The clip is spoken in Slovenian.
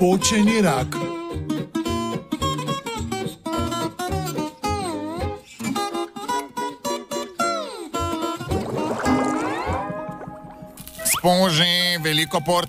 Počeni rak. Sponži veliko porcijo.